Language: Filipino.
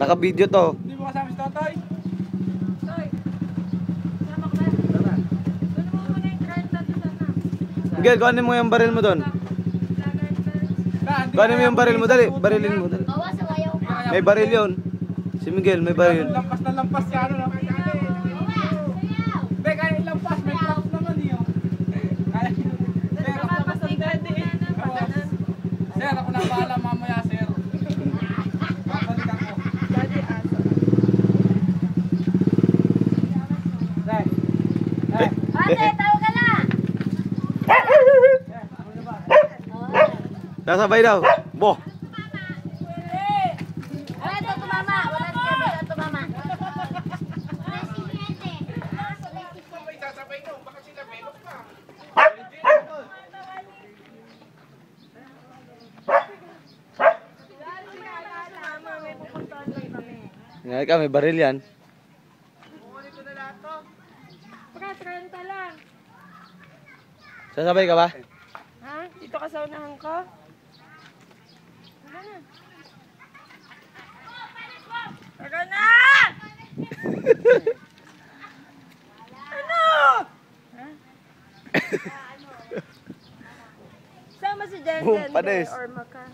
Naka-video to. Hindi mo kasama si Totoy? Toy. Sama ka ba? Doon mo muna yung card natin sana. Miguel, kuhanin mo yung baril mo doon. Kuhanin mo yung baril mo, dali. Barilin mo, dali. Bawa sa wayaw ka. May baril yun. Si Miguel, may baril. Lampas na lampas si ano. no? Be, kaya ilampas. May props naman yun. Kaya. Sir, ako na bahala. Sir, ako na bahala mamaya, sir. Babalik ako. Sir. Eh, Ate, tawag ka na. Sasabay daw. Bo. Wala ito tumama. Wala ito wala tumama. Ngayon ka, may baril yan. Baka 30 lang. Sasabay ka ba? Ha? Dito ka sa unahan ko? Tara na. Tara na! ano? Ha? Sama si Jen Boom, Jen panis. or Maka.